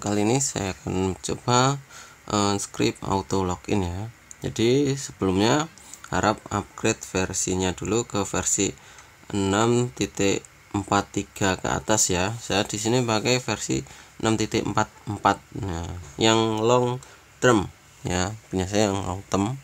kali ini saya akan coba uh, script auto login ya. Jadi sebelumnya harap upgrade versinya dulu ke versi 6.43 ke atas ya. Saya di sini pakai versi 6.44 nah yang long term ya punya saya yang long term.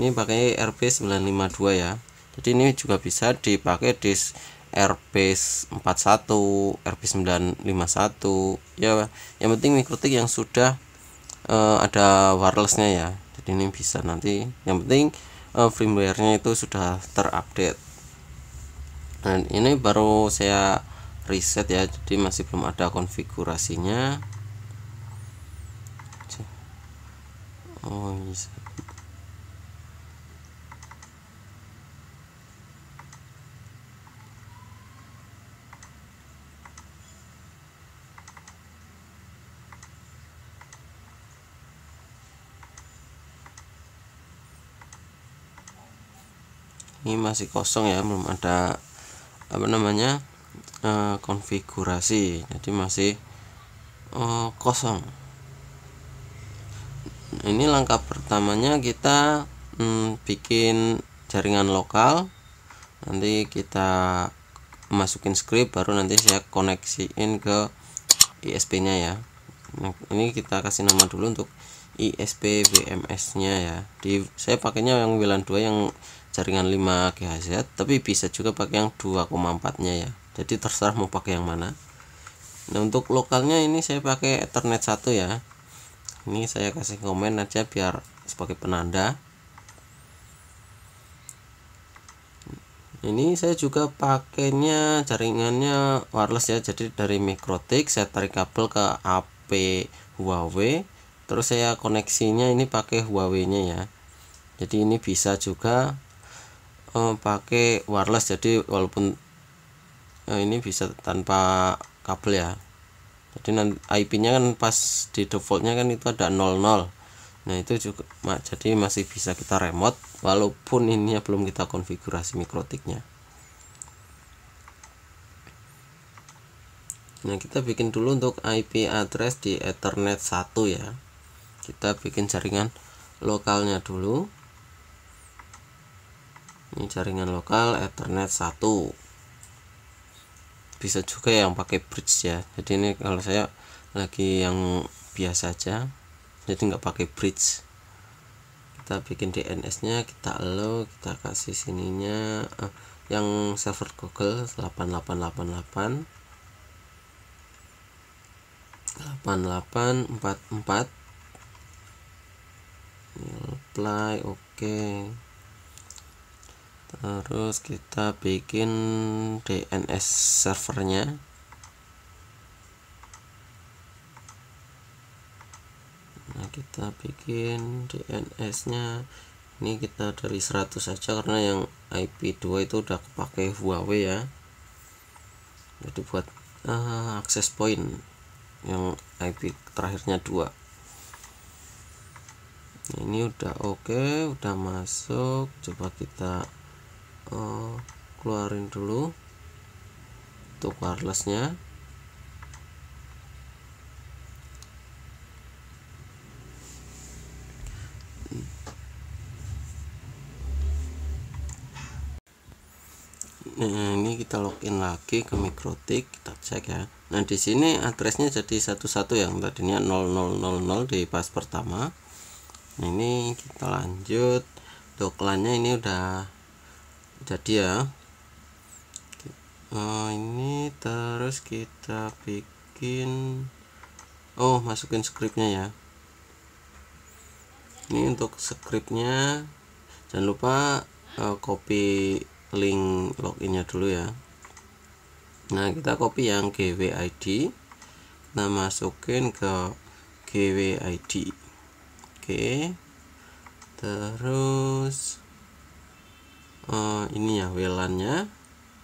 Ini pakai RP952 ya. Jadi ini juga bisa dipakai di RP41 RP951 ya yang penting mikrotik yang sudah uh, ada wirelessnya ya. Jadi ini bisa nanti yang penting uh, firmware-nya itu sudah terupdate. Dan ini baru saya reset ya jadi masih belum ada konfigurasinya. Oh bisa ini masih kosong ya belum ada apa namanya uh, konfigurasi. Jadi masih uh, kosong. Ini langkah pertamanya kita hmm, bikin jaringan lokal. Nanti kita masukin script baru nanti saya koneksiin ke ISP nya ya. Nah, ini kita kasih nama dulu untuk ISP BMS nya ya. Di saya pakainya yang WLAN 2 yang jaringan 5 GHz tapi bisa juga pakai yang 2,4 nya ya. Jadi terserah mau pakai yang mana. Nah untuk lokalnya ini saya pakai ethernet 1 ya. Ini saya kasih komen aja biar sebagai penanda. Ini saya juga pakainya jaringannya wireless ya. Jadi dari Mikrotik saya tarik kabel ke AP Huawei. Terus saya koneksinya ini pakai Huawei nya ya. Jadi ini bisa juga uh, pakai wireless jadi walaupun uh, ini bisa tanpa kabel ya. Jadi nanti IP nya kan pas di defaultnya kan itu ada 00 nah itu juga jadi masih bisa kita remote walaupun ini belum kita konfigurasi mikrotiknya. Nah kita bikin dulu untuk IP address di ethernet 1 ya. Kita bikin jaringan lokalnya dulu ini jaringan lokal ethernet 1 bisa juga yang pakai bridge ya. Jadi ini kalau saya lagi yang biasa aja jadi nggak pakai bridge. Kita bikin DNS nya kita allow kita kasih sininya. Eh, yang server Google 8888 8844 apply oke. okay terus kita bikin DNS servernya. Nah kita bikin DNS nya ini kita dari 100 saja karena yang IP2 itu udah pakai Huawei ya. Jadi buat uh, akses point yang IP terakhirnya dua. Ini udah oke okay, udah masuk. Coba kita uh, keluarin dulu untuk wirelessnya Nah, ini kita login lagi ke Mikrotik, kita cek ya. Nah, di sini addressnya jadi satu-satu yang tadinya 0000 di pas pertama. Nah, ini kita lanjut. Doklannya ini udah jadi ya. Oh, ini terus kita bikin. Oh masukin scriptnya ya. Ini untuk scriptnya jangan lupa uh, copy link loginnya dulu ya. Nah kita copy yang GWID kita masukin ke GWID oke. Terus uh, ini ya WLAN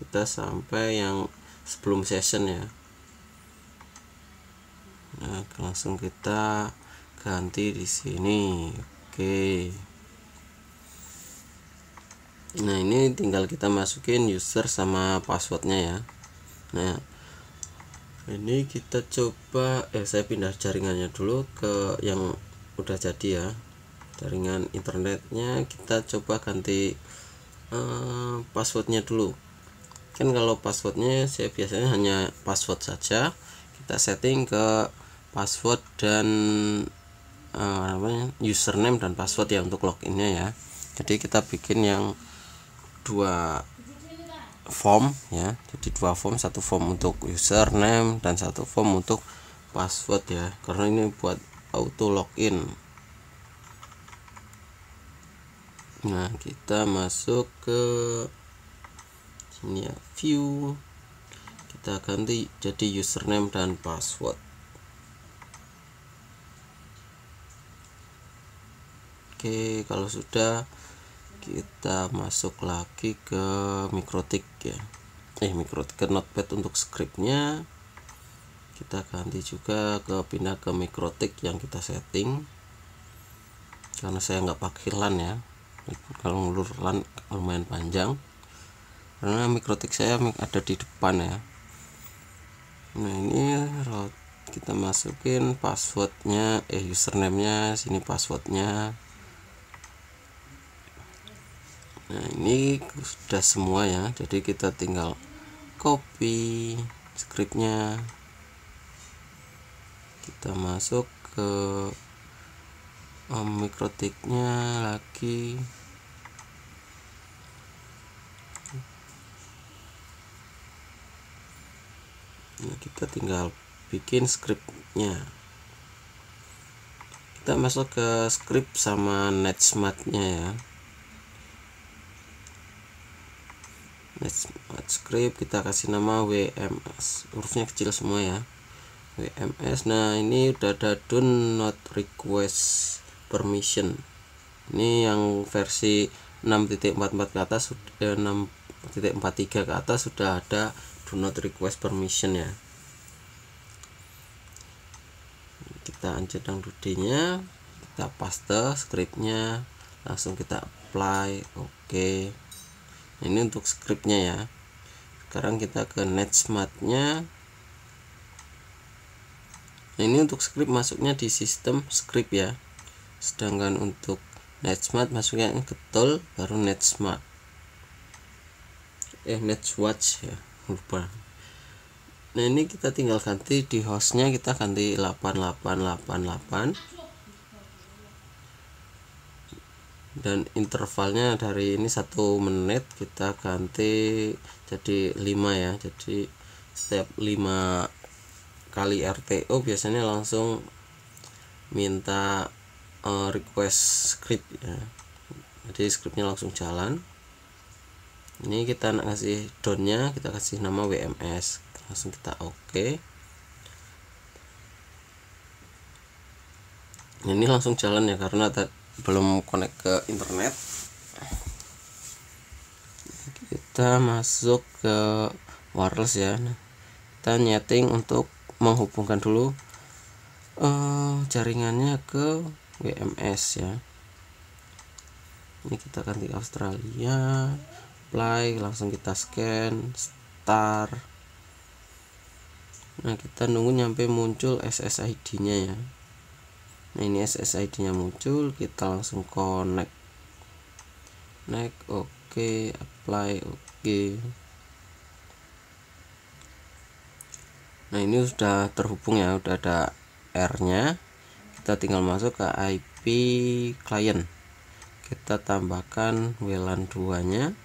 kita sampai yang sebelum session ya. Nah langsung kita ganti di sini. Oke. Nah ini tinggal kita masukin user sama passwordnya ya. Nah ini kita coba eh saya pindah jaringannya dulu ke yang udah jadi ya. Jaringan internetnya kita coba ganti uh, passwordnya dulu. Kan kalau passwordnya saya biasanya hanya password saja. Kita setting ke password dan uh, username dan password ya untuk loginnya ya. Jadi kita bikin yang dua form ya. Jadi dua form satu form untuk username dan satu form untuk password ya. Karena ini buat auto login nah kita masuk ke sini ya view. Kita ganti jadi username dan password. Oke kalau sudah kita masuk lagi ke mikrotik ya. Eh mikrotik ke notepad untuk scriptnya. Kita ganti juga ke pindah ke mikrotik yang kita setting. Karena saya nggak pakai LAN ya kalau ngulur LAN lumayan panjang. Karena mikrotik saya ada di depan ya. Nah ini kita masukin passwordnya eh username nya sini passwordnya. Nah ini sudah semua ya. Jadi kita tinggal copy scriptnya. Kita masuk ke um, mikrotiknya lagi. Nah kita tinggal bikin scriptnya kita masuk ke script sama netsmart-nya ya. Script kita kasih nama WMS hurufnya kecil semua ya. WMS nah ini udah ada do not request permission. Ini yang versi 6.44 ke atas sudah eh, 6.43 ke atas sudah ada do not request permission ya. Kita ancetang nya kita paste scriptnya langsung kita apply oke. Okay ini untuk scriptnya ya. Sekarang kita ke netsmart-nya. Nah, ini untuk script masuknya di sistem script ya sedangkan untuk netsmart masuknya ke tool baru netsmart. Eh netswatch ya lupa. Nah ini kita tinggal ganti di hostnya kita ganti 8888 dan intervalnya dari ini satu menit kita ganti jadi 5 ya. Jadi setiap 5 kali RTO biasanya langsung minta uh, request script ya. Jadi scriptnya langsung jalan. Ini kita nak kasih downnya kita kasih nama WMS langsung kita oke. Okay. ini langsung jalan ya karena belum connect ke internet. Kita masuk ke wireless ya. Kita nyeting untuk menghubungkan dulu uh, jaringannya ke WMS ya. Ini kita ganti Australia. Play langsung kita scan start nah kita nunggu nyampe muncul SSID nya ya. Nah ini SSID nya muncul kita langsung connect. Next oke okay, apply oke. Okay. nah ini sudah terhubung ya udah ada R nya kita tinggal masuk ke IP client. Kita tambahkan WLAN 2 nya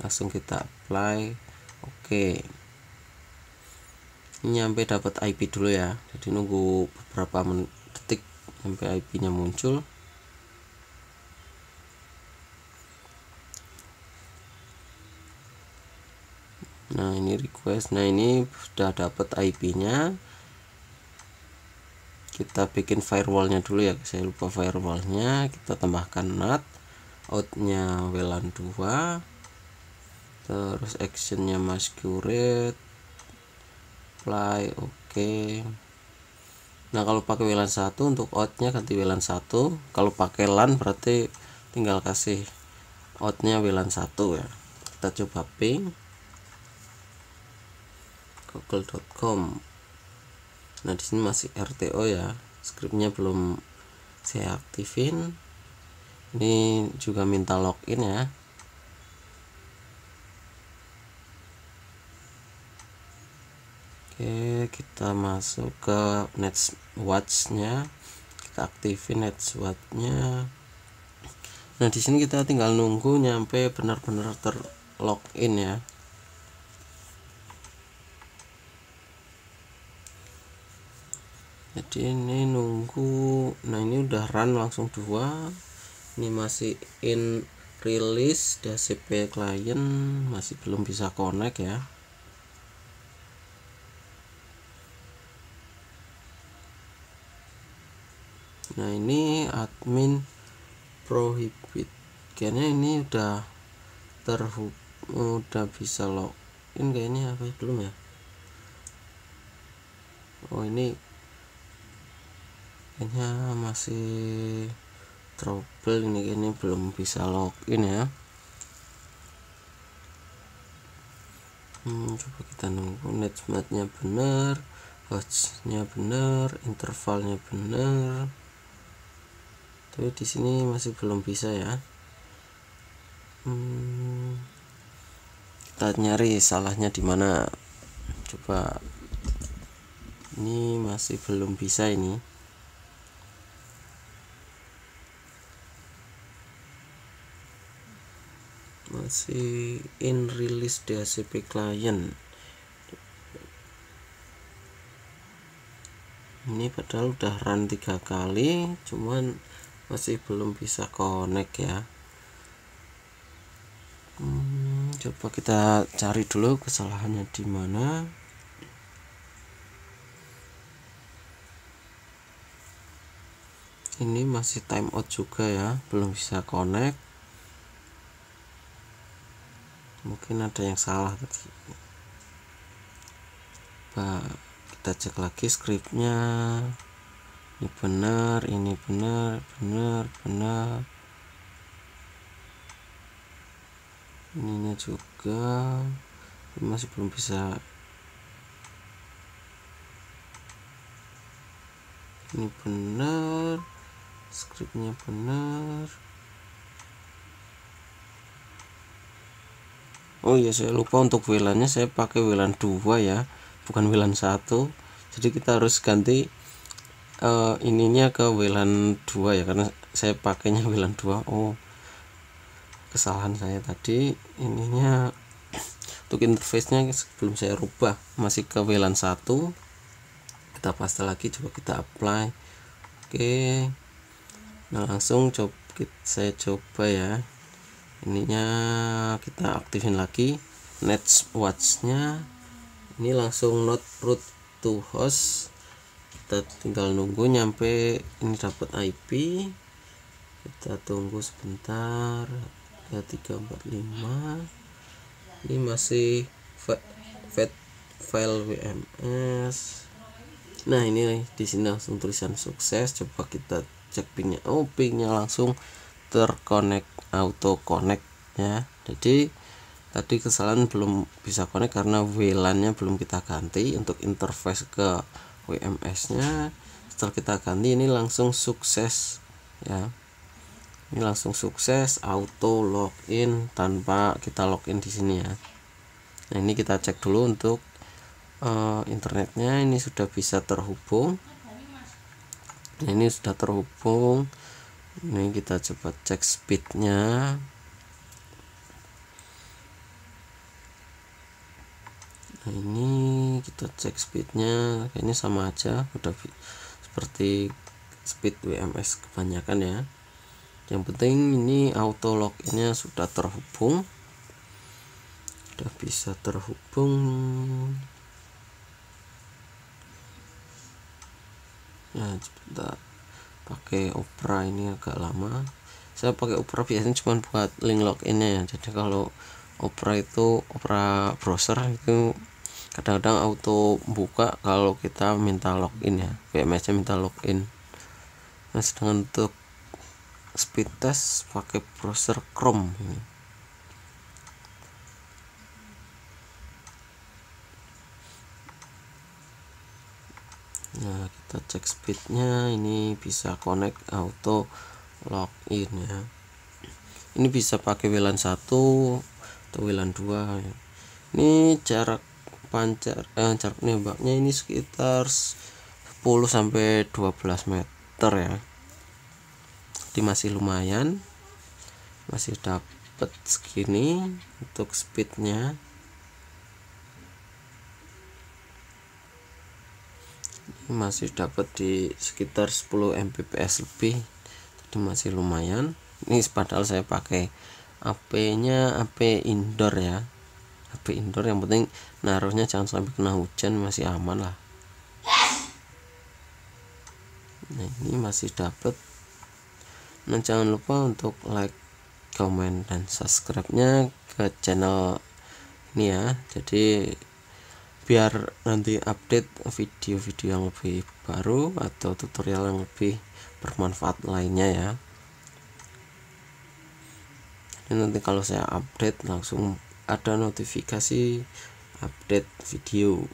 langsung kita apply. Oke. Okay. ini sampai dapat IP dulu ya. Jadi nunggu beberapa detik sampai IP nya muncul. Nah ini request. Nah ini sudah dapat IP nya kita bikin firewallnya dulu ya saya lupa firewallnya. Kita tambahkan NAT outnya WLAN 2 terus actionnya masquerade apply oke. Okay. nah kalau pakai WLAN 1 untuk outnya ganti WLAN 1 kalau pakai LAN berarti tinggal kasih outnya WLAN 1 ya. Kita coba ping. Google.com nah di sini masih RTO ya. Scriptnya belum saya aktifin. Ini juga minta login ya. Oke kita masuk ke Netswatch nya kita aktifin Netswatch nya nah di sini kita tinggal nunggu nyampe benar-benar terlogin ya jadi ini nunggu nah ini udah run langsung dua. Ini masih in release DCP client masih belum bisa connect ya. Nah ini admin prohibit. Kayaknya ini udah terhub udah bisa login kayaknya apa belum ya? Oh ini kayaknya masih trouble ini ini belum bisa login ya. Hmm, coba kita nunggu netmatnya benar hostnya benar intervalnya benar tapi di sini masih belum bisa ya. Hmm, kita nyari salahnya di mana. Coba. Ini masih belum bisa ini masih in release DHCP client ini padahal udah run tiga kali cuman masih belum bisa connect ya. Hmm, coba kita cari dulu kesalahannya di mana. Ini masih timeout juga ya belum bisa connect mungkin ada yang salah tadi. Kita cek lagi scriptnya ini benar ini benar benar benar. Ininya juga ini masih belum bisa. Ini benar scriptnya benar Oh iya saya lupa untuk WLAN nya saya pakai WLAN 2 ya bukan WLAN 1 jadi kita harus ganti uh, ininya ke WLAN 2 ya karena saya pakainya WLAN 2 oh kesalahan saya tadi ininya untuk interface nya sebelum saya rubah masih ke WLAN 1 kita paste lagi coba kita apply. Oke. Nah langsung coba saya coba ya ininya kita aktifin lagi. Watch nya ini langsung not root to host. Kita tinggal nunggu nyampe ini dapat IP kita tunggu sebentar. Ya 345 ini masih fat file WMS nah ini di sini langsung tulisan sukses. Coba kita cek pingnya oh pingnya langsung terkonek auto connect ya jadi tadi kesalahan belum bisa connect karena WLAN nya belum kita ganti untuk interface ke WMS nya setelah kita ganti ini langsung sukses ya. Ini langsung sukses auto login tanpa kita login di sini ya. Nah ini kita cek dulu untuk uh, internetnya. Ini sudah bisa terhubung. Nah, ini sudah terhubung ini kita coba cek speednya. Nah ini kita cek speednya. Kayaknya sama aja udah seperti speed WMS kebanyakan ya. Yang penting ini auto loginnya sudah terhubung. Sudah bisa terhubung. Ya kita pakai Opera ini agak lama. Saya pakai Opera biasanya cuma buat link loginnya ya. Jadi kalau Opera itu Opera browser itu kadang-kadang auto buka kalau kita minta login ya. VMS nya minta login. Nah sedangkan untuk speed test pakai browser Chrome. Nah kita cek speednya. Ini bisa connect auto login ya. Ini bisa pakai WLAN 1 atau WLAN 2 ya. ini jarak pancar eh, jarak nembaknya ini sekitar 10 sampai 12 meter ya. Jadi masih lumayan. Masih dapat segini untuk speednya masih dapat di sekitar 10 Mbps lebih. Jadi masih lumayan. Ini padahal saya pakai AP nya AP indoor ya. AP indoor yang penting naruhnya jangan sampai kena hujan masih aman lah. Nah ini masih dapat. Nah jangan lupa untuk like comment dan subscribe nya ke channel ini ya. Jadi biar nanti update video-video yang lebih baru atau tutorial yang lebih bermanfaat lainnya ya. Dan nanti kalau saya update langsung ada notifikasi update video